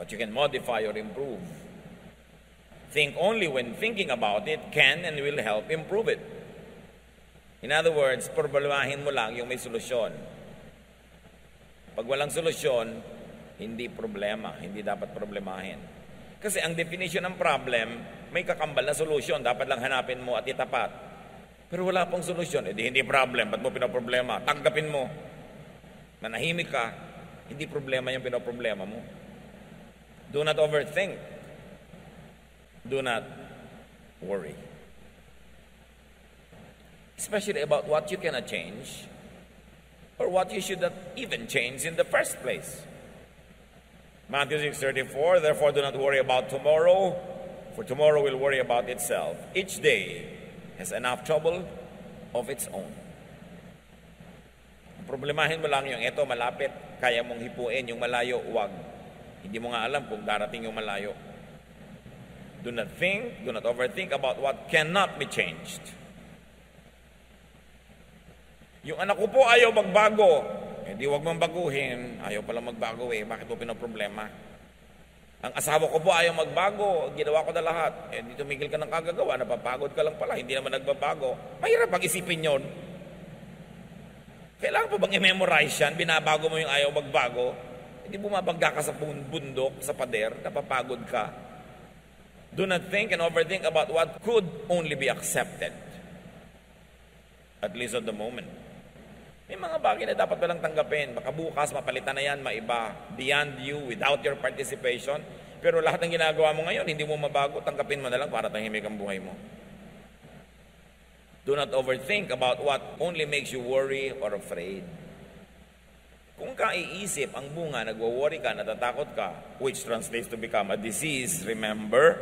S2: What you can modify or improve Think only when thinking about it can and will help improve it. In other words, problemahin mo lang yung may solusyon. Pag walang solusyon, hindi problema, hindi dapat problemahin. Kasi ang definition ng problem, may kakambal na solusyon, dapat lang hanapin mo at itapat. Pero wala pong solusyon, edi hindi problem, ba't mo pinoproblema? Tanggapin mo. Manahimik ka, hindi problema yung pinoproblema mo. Do not overthink do not worry. Especially about what you cannot change or what you should not even change in the first place. Matthew 6:34 Therefore do not worry about tomorrow for tomorrow will worry about itself. Each day has enough trouble of its own. Problemahin mo lang yung ito malapit, kaya mong hipuin yung malayo, wag. Hindi mo nga alam kung darating yung malayo. Do not think, do not overthink about what cannot be changed. Yung anak ko po ayaw magbago. Eh di wag mong baguhin. Ayaw pala magbago eh. Bakit mo pinoproblema? Ang asawa ko po ayaw magbago. Ginawa ko na lahat. Eh di tumigil ka ng kagagawa. Napapagod ka lang pala. Hindi naman nagbabago. Mahirap pag-isipin yon. Kailangan po bang i-memorize yan? Binabago mo yung ayaw magbago? Hindi bumabangga ka sa bundok, sa pader, napapagod ka. Do not think and overthink about what could only be accepted. At least at the moment. May mga bagay na dapat walang tanggapin. Baka bukas, mapalitan na yan, maiba, beyond you, without your participation. Pero lahat ng ginagawa mo ngayon, hindi mo mabago, tanggapin mo na lang para tahimik ang buhay mo. Do not overthink about what only makes you worry or afraid. Kung kaiisip ang bunga, nagwo-worry ka, natatakot ka, which translates to become a disease, remember,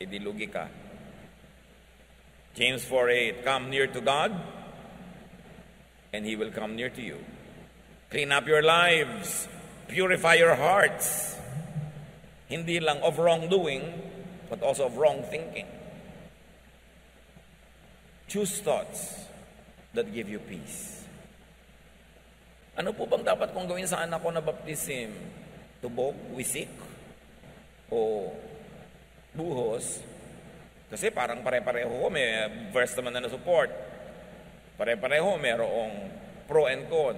S2: idilugi ka. James 4.8, Come near to God, and He will come near to you. Clean up your lives. Purify your hearts. Hindi lang of wrongdoing, but also of wrong thinking. Choose thoughts that give you peace. Ano po bang dapat kong gawin sa anak ko na baptism? Tubog, wisik? O buhos, kasi parang pare-pareho ko, may verse naman na na-support. Pare-pareho, merong pro and con.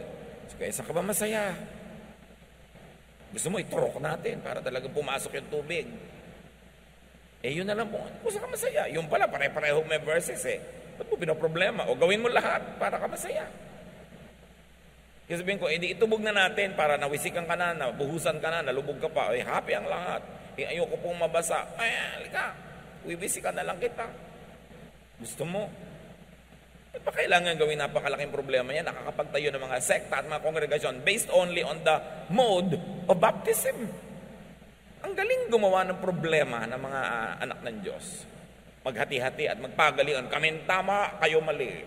S2: So, kaya saan ka ba masaya? Gusto mo iturok natin para talaga pumasok yung tubig. Eh yun na lang po, saan ka masaya? Yung pala, pare-pareho may verses eh. Ba't mo pinoproblema? O gawin mo lahat para ka masaya. Kasi sabihin ko, edi eh, itubog na natin para nawisikan ka na, nabuhusan ka na, nalubog ka pa. Eh, happy ang lahat. Eh, ayoko pong mabasa. Ay, halika. Wibisi ka na lang kita. Gusto mo? Ba't pa kailangan gawin napakalaking problema yan? Nakakapagtayo ng mga sekta at mga kongregasyon based only on the mode of baptism. Ang galing gumawa ng problema ng mga uh, anak ng Diyos. Maghati-hati at magpagalian. Kami tama, kayo mali.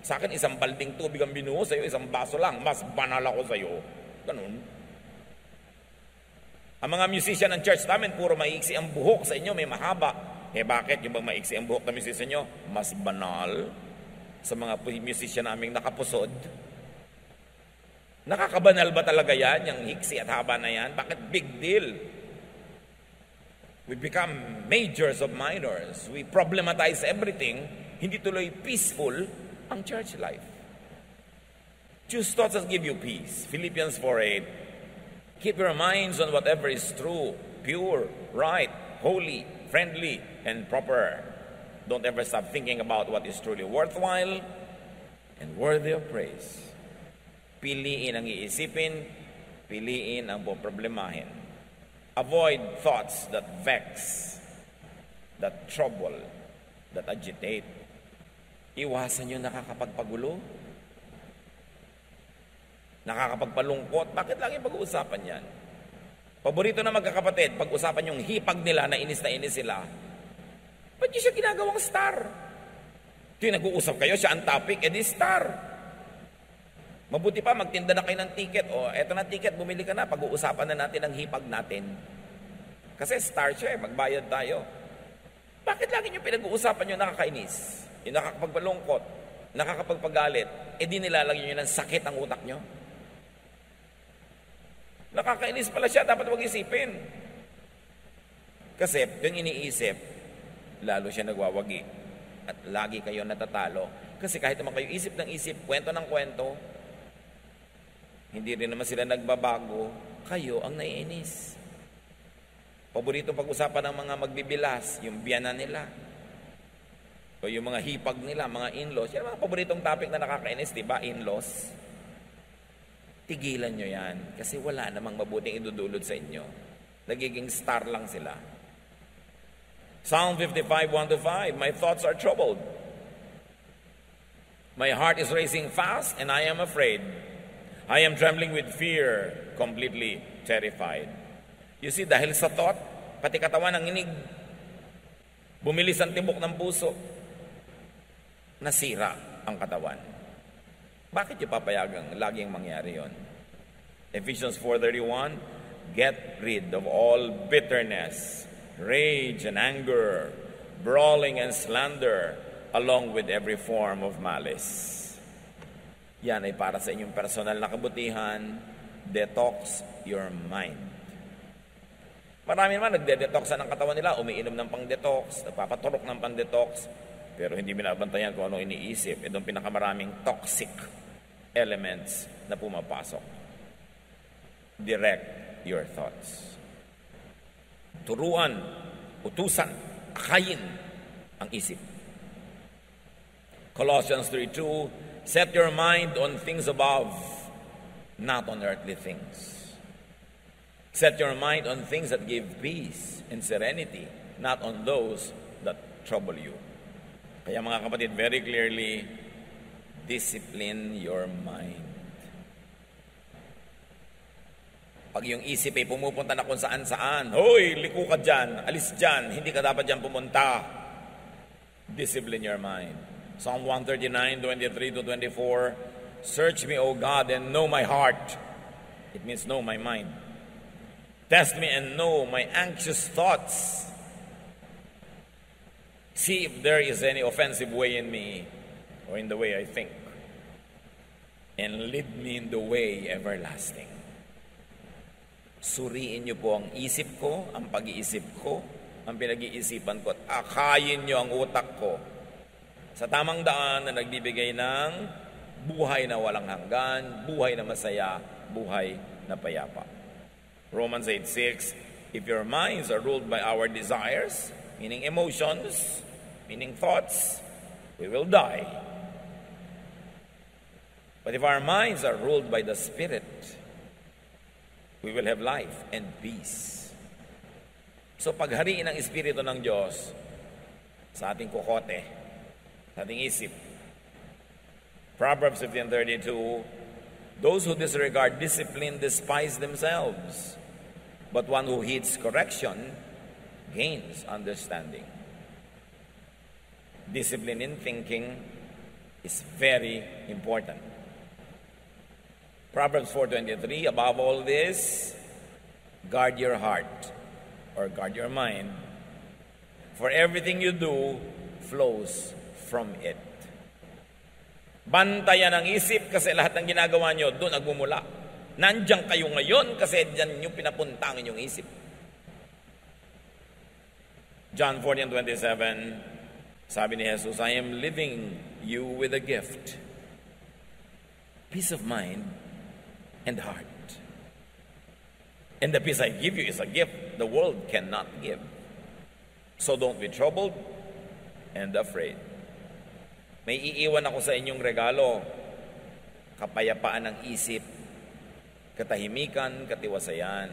S2: Sa akin, isang balding tubig ang binuho sa'yo, isang baso lang. Mas banal ako sa'yo. Ganun. Ang mga musician ng church namin, puro maiksi ang buhok sa inyo, may mahaba. Eh bakit? Yung bang maiksi ang buhok ng musician nyo, mas banal sa mga musician naming nakapusod. Nakakabanal ba talaga yan, yung hiksi at haba na yan? Bakit big deal? We become majors of minors. We problematize everything. Hindi tuloy peaceful ang church life. Choose thoughts that give you peace. Philippians 4.8 Keep your minds on whatever is true, pure, right, holy, friendly, and proper. Don't ever stop thinking about what is truly worthwhile and worthy of praise. Piliin ang iisipin, piliin ang problemahin. Avoid thoughts that vex, that trouble, that agitate. Iwasan yung nakakapagpagulo, nakakapagpalungkot. Bakit lagi pag-uusapan yan? Paborito na magkakapatid, pag-usapan yung hipag nila na inis na inis sila, Ba't siya ginagawang star? Ito nag-uusap kayo, siya ang topic, edi star. Mabuti pa, magtinda na kayo ng ticket. O, eto na ticket, bumili ka na. Pag-uusapan na natin ang hipag natin. Kasi star siya eh, magbayad tayo. Bakit lagi niyo pinag-uusapan yung nakakainis? Yung nakakapagpalungkot, nakakapagpagalit, e di nilalagyan niyo ng sakit ang utak niyo? Nakakainis pala siya, dapat wag isipin. Kasi yung iniisip, lalo siya nagwawagi. At lagi kayo natatalo. Kasi kahit naman kayo isip ng isip, kwento ng kwento, hindi rin naman sila nagbabago, kayo ang naiinis. Paborito pag-usapan ng mga magbibilas, yung biyana nila. O yung mga hipag nila, mga in-laws. Yan mga paboritong topic na nakakainis, di ba? In-laws. Tigilan nyo yan. Kasi wala namang mabuting idudulot sa inyo. Nagiging star lang sila. Psalm 55, 1 to 5. My thoughts are troubled. My heart is racing fast, and I am afraid. I am trembling with fear, completely terrified. You see, dahil sa thought, pati katawan ng inig, bumilis ang tibok ng puso, nasira ang katawan. Bakit yung papayagang laging mangyari yon? Ephesians 4.31, Get rid of all bitterness, rage and anger, brawling and slander, along with every form of malice. Yan ay para sa inyong personal na kabutihan. Detox your mind. Marami naman nagde-detoxan ng katawan nila, umiinom ng pang-detox, nagpapaturok ng pang-detox, pero hindi binabantayan kung ano iniisip. Itong pinakamaraming toxic elements na pumapasok. Direct your thoughts turuan, utusan, akayin ang isip. Colossians 3.2 Set your mind on things above, not on earthly things. Set your mind on things that give peace and serenity, not on those that trouble you. Kaya mga kapatid, very clearly, discipline your mind. Pag yung isip ay pumupunta na kung saan saan, Hoy, liko ka dyan, alis dyan, hindi ka dapat dyan pumunta. Discipline your mind. Psalm 139, 23 to 24, Search me, O God, and know my heart. It means know my mind. Test me and know my anxious thoughts. See if there is any offensive way in me or in the way I think. And lead me in the way everlasting. Suriin niyo po ang isip ko, ang pag-iisip ko, ang pinag-iisipan ko, at akayin niyo ang utak ko sa tamang daan na nagbibigay ng buhay na walang hanggan, buhay na masaya, buhay na payapa. Romans 8.6 If your minds are ruled by our desires, meaning emotions, meaning thoughts, we will die. But if our minds are ruled by the Spirit, we will have life and peace. So paghariin ng Espiritu ng Diyos sa ating kukote, sa ating isip, Proverbs 15:32 Those who disregard discipline despise themselves, but one who heeds correction gains understanding. Discipline in thinking is very important. Proverbs 4:23 Above all this, guard your heart or guard your mind, for everything you do flows from it. Bantayan ang isip kasi lahat ng ginagawa nyo doon nagmumula. Nandiyan kayo ngayon kasi diyan nyo pinapunta ang inyong isip. John 14:27, sabi ni Jesus, I am leaving you with a gift. Peace of mind and heart. And the peace I give you is a gift the world cannot give. So don't be troubled and afraid. May iiwan ako sa inyong regalo, kapayapaan ng isip, katahimikan, katiwasayan.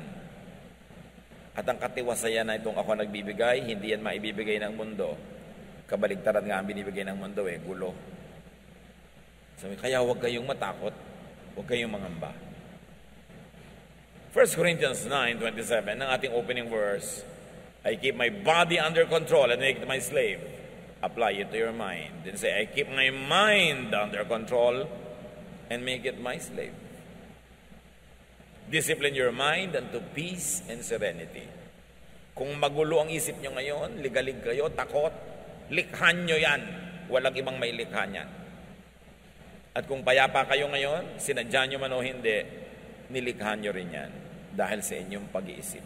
S2: At ang katiwasayan na itong ako nagbibigay, hindi yan maibibigay ng mundo. Kabaligtaran nga ang binibigay ng mundo eh, gulo. Sabi, kaya huwag kayong matakot, huwag kayong mangamba. 1 Corinthians 9.27, ang ating opening verse, I keep my body under control and make it my slave apply it to your mind. Then say, I keep my mind under control and make it my slave. Discipline your mind unto peace and serenity. Kung magulo ang isip nyo ngayon, ligalig kayo, takot, likhan nyo yan. Walang ibang may likha niyan. At kung payapa kayo ngayon, sinadya nyo man o hindi, nilikhan nyo rin yan dahil sa inyong pag-iisip.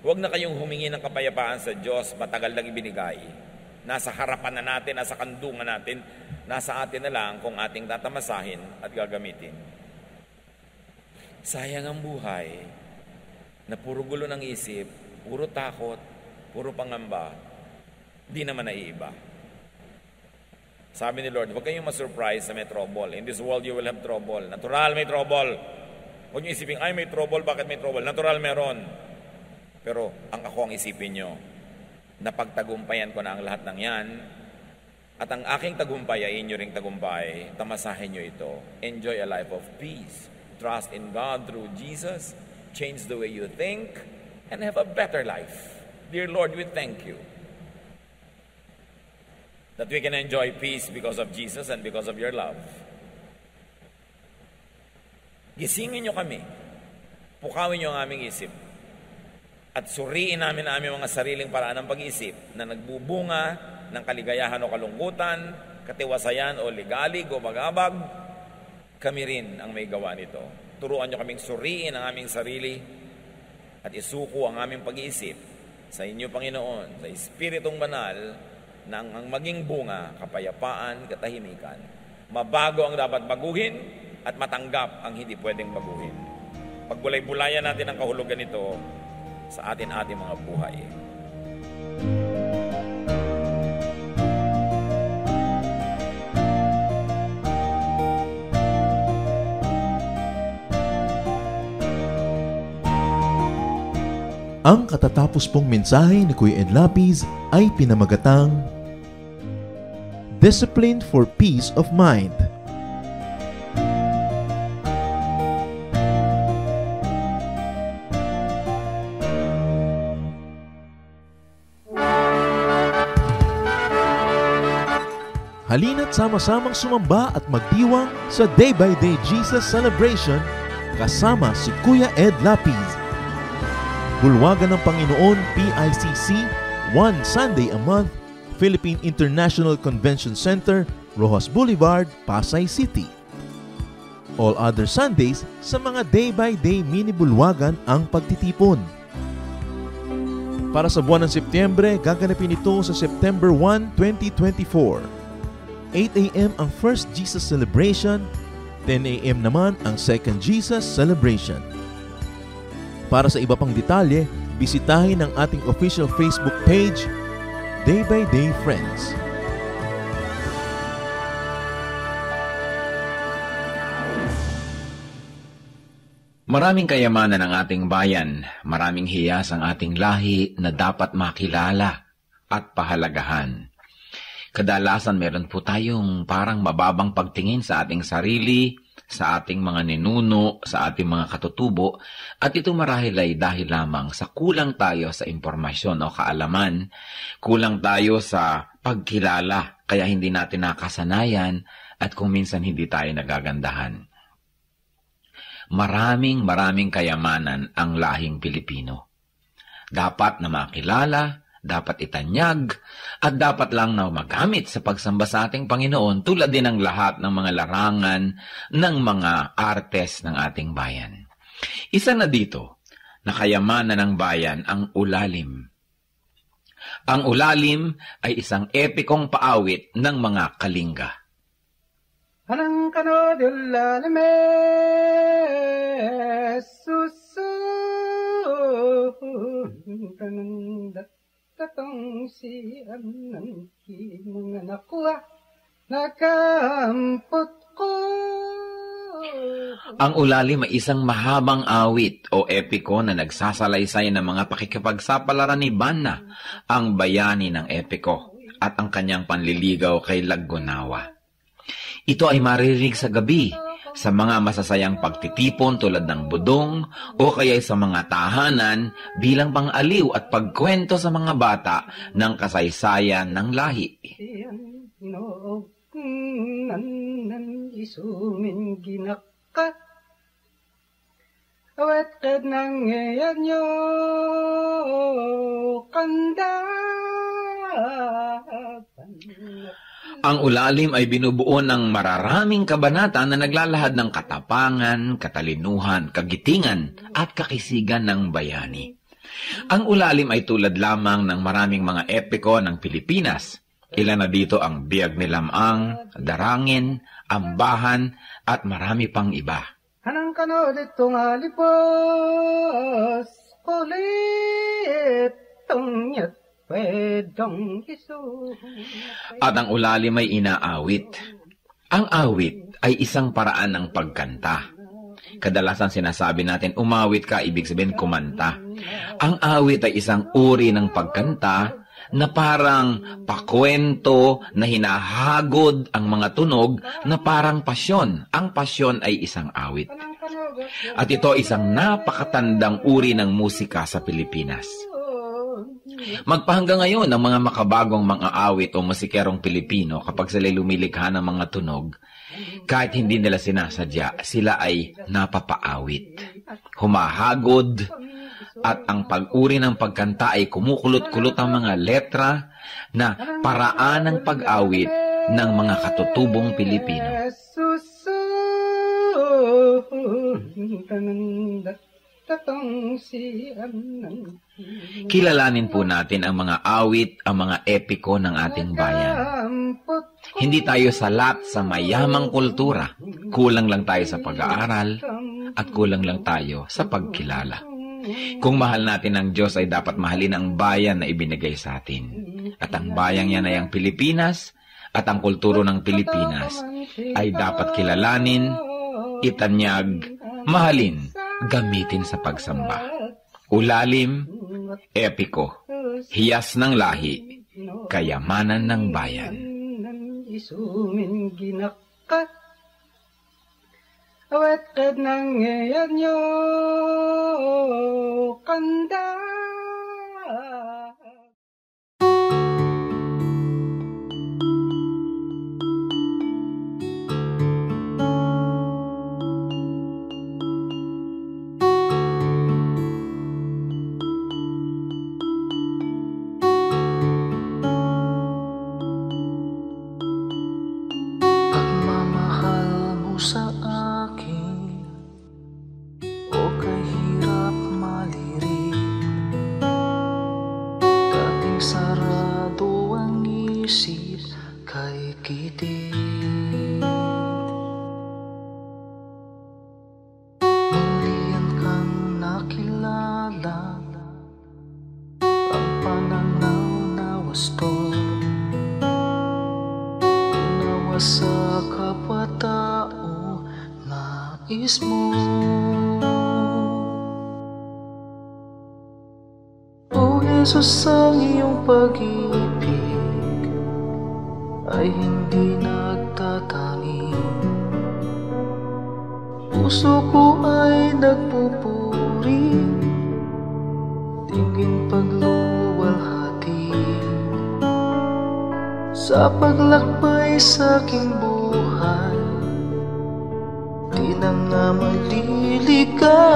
S2: Huwag na kayong humingi ng kapayapaan sa Diyos, matagal lang ibinigay nasa harapan na natin, nasa kandungan natin, nasa atin na lang kung ating tatamasahin at gagamitin. Sayang ang buhay na puro gulo ng isip, puro takot, puro pangamba, di naman naiiba. Sabi ni Lord, huwag kayong masurprise sa may trouble. In this world, you will have trouble. Natural, may trouble. Huwag niyo isipin, ay, may trouble, bakit may trouble? Natural, meron. Pero ang ako ang isipin nyo, napagtagumpayan ko na ang lahat ng yan, at ang aking tagumpay ay inyo ring tagumpay, tamasahin nyo ito. Enjoy a life of peace. Trust in God through Jesus. Change the way you think and have a better life. Dear Lord, we thank you that we can enjoy peace because of Jesus and because of your love. Gisingin nyo kami. Pukawin nyo ang aming isip at suriin namin ang aming mga sariling paraan ng pag-iisip na nagbubunga ng kaligayahan o kalungkutan, katiwasayan o ligalig o magabag, kami rin ang may gawa nito. Turuan nyo kaming suriin ang aming sarili at isuko ang aming pag-iisip sa inyo, Panginoon, sa Espiritong Banal, na ang maging bunga, kapayapaan, katahimikan. Mabago ang dapat baguhin at matanggap ang hindi pwedeng baguhin. Pagbulay-bulayan natin ang kahulugan nito, sa atin-ating mga buhay.
S1: Ang katatapos pong mensahe ni Kuya Ed Lapis ay pinamagatang Discipline for Peace of Mind – Halina't sama-samang sumamba at magdiwang sa Day by Day Jesus Celebration kasama si Kuya Ed Lapiz. Bulwagan ng Panginoon PICC, one Sunday a month, Philippine International Convention Center, Rojas Boulevard, Pasay City. All other Sundays sa mga day-by-day mini bulwagan ang pagtitipon. Para sa buwan ng Setyembre, gaganapin ito sa September 1, 2024 8 a.m. ang First Jesus Celebration, 10 a.m. naman ang Second Jesus Celebration. Para sa iba pang detalye, bisitahin ang ating official Facebook page, Day by Day Friends.
S3: Maraming kayamanan ang ating bayan, maraming hiyas ang ating lahi na dapat makilala at pahalagahan. Kadalasan meron po tayong parang mababang pagtingin sa ating sarili, sa ating mga ninuno, sa ating mga katutubo, at ito marahil ay dahil lamang sa kulang tayo sa impormasyon o kaalaman, kulang tayo sa pagkilala, kaya hindi natin nakasanayan at kung minsan hindi tayo nagagandahan. Maraming maraming kayamanan ang lahing Pilipino. Dapat na makilala, dapat itanyag, at dapat lang na magamit sa pagsamba sa ating Panginoon tulad din ng lahat ng mga larangan ng mga artes ng ating bayan. Isa na dito, na kayamanan ng bayan ang ulalim. Ang ulalim ay isang epikong paawit ng mga kalingga.
S4: Anang kanodullalame susu kananda tatong si anan ki mga nakuha nakampot ko.
S3: Ang ulalim ay isang mahabang awit o epiko na nagsasalaysay ng mga pakikipagsapalaran ni Banna, ang bayani ng epiko, at ang kanyang panliligaw kay Lagunawa. Ito ay maririnig sa gabi sa mga masasayang pagtitipon tulad ng budong o kaya sa mga tahanan bilang pang-aliw at pagkwento sa mga bata ng kasaysayan ng lahi.
S4: awat kad nang ngayon nyo kanda
S3: Ang ulalim ay binubuo ng mararaming kabanata na naglalahad ng katapangan, katalinuhan, kagitingan at kakisigan ng bayani. Ang ulalim ay tulad lamang ng maraming mga epiko ng Pilipinas. Ilan na dito ang Biyag ni Lamang, Darangin, Ambahan, at marami pang iba.
S4: Anang kano dito nga lipos kulit tong.
S3: At ang ulalim ay inaawit. Ang awit ay isang paraan ng pagkanta. Kadalasan sinasabi natin, umawit ka, ibig sabihin kumanta. Ang awit ay isang uri ng pagkanta na parang pakwento na hinahagod ang mga tunog na parang pasyon. Ang pasyon ay isang awit. At ito isang napakatandang uri ng musika sa Pilipinas. Magpahanggang ngayon ang mga makabagong mga awit o musikerong Pilipino kapag sila lumilikha ng mga tunog, kahit hindi nila sinasadya, sila ay napapaawit. Humahagod at ang pag-uri ng pagkanta ay kumukulot-kulot ang mga letra na paraan ng pag-awit ng mga katutubong Pilipino. Kilalanin po natin ang mga awit, ang mga epiko ng ating bayan. Hindi tayo salat sa mayamang kultura. Kulang lang tayo sa pag-aaral at kulang lang tayo sa pagkilala. Kung mahal natin ang Diyos ay dapat mahalin ang bayan na ibinigay sa atin. At ang bayan yan ay ang Pilipinas at ang kulturo ng Pilipinas ay dapat kilalanin, itanyag, mahalin, gamitin sa pagsamba. Ulalim, epiko, hiyas ng lahi, kayamanan ng bayan.
S4: isumin ginaka awat kad nang ngayon kanda
S5: O Jesus ang iyong pag-ibig ay hindi nagtatangi Puso ko ay nagpupuri Tingin pagluwalhati. Sa paglakbay sa aking buhay Di na nga maliligaw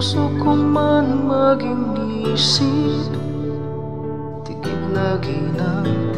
S5: Puso ko man maging isip Tikip lagi ng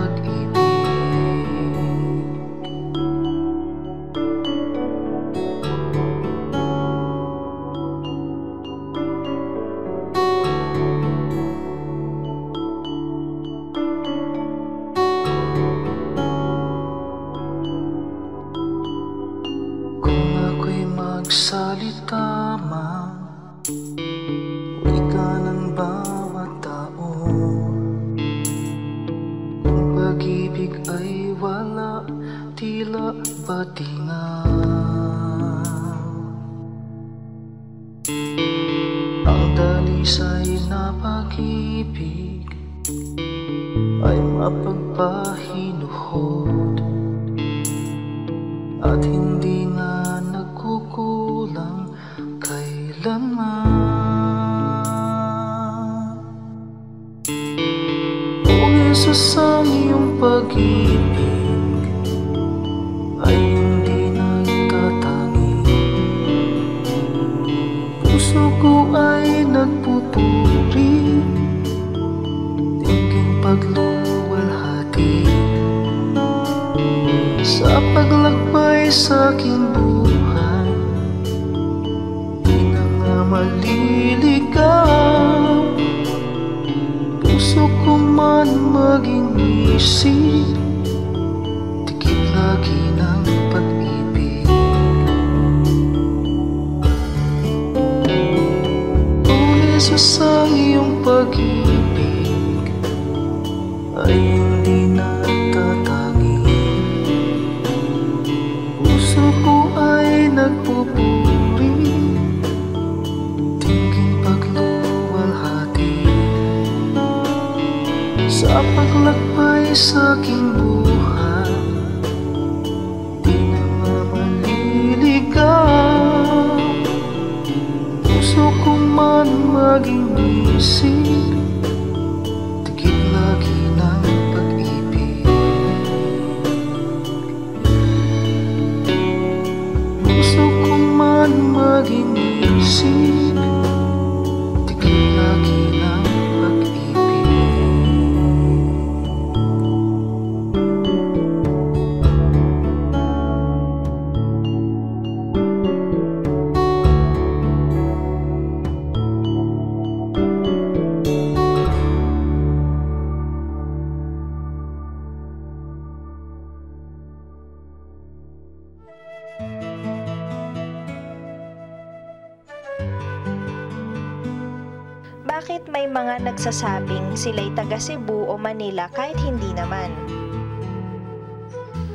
S6: nagsasabing sila'y taga Cebu o Manila kahit hindi naman?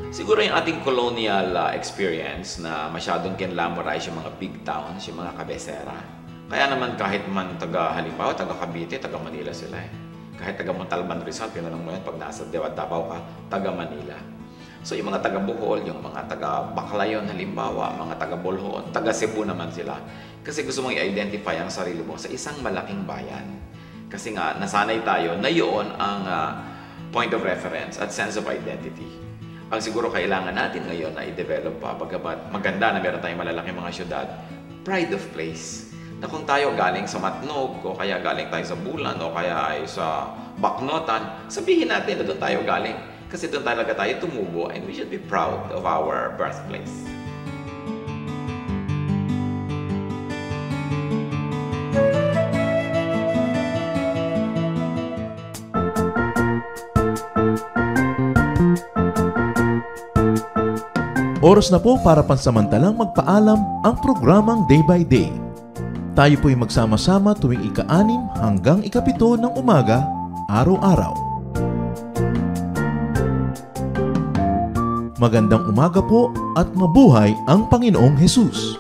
S2: Siguro yung ating colonial uh, experience na masyadong kinlamorize yung mga big towns, yung mga kabesera. Kaya naman kahit man taga halimbawa, taga Cavite, taga Manila sila eh. Kahit taga Montalban Rizal, tinanong mo yan pag nasa Davao ka, taga Manila. So yung mga taga Bohol, yung mga taga Baclayon halimbawa, mga taga Bolhon, taga Cebu naman sila. Kasi gusto mong i-identify ang sarili mo sa isang malaking bayan. Kasi nga, nasanay tayo na yun ang uh, point of reference at sense of identity. Ang siguro kailangan natin ngayon na i-develop pa, bagamat maganda na meron tayong malalaking mga syudad, pride of place. Na kung tayo galing sa Matnog, o kaya galing tayo sa Bulan, o kaya ay sa Baknotan, sabihin natin na doon tayo galing. Kasi doon talaga tayo tumubo and we should be proud of our birthplace.
S1: Oras na po para pansamantalang magpaalam ang programang Day by Day. Tayo po'y magsama-sama tuwing ika-anim hanggang ikapito ng umaga, araw-araw. Magandang umaga po at mabuhay ang Panginoong Hesus.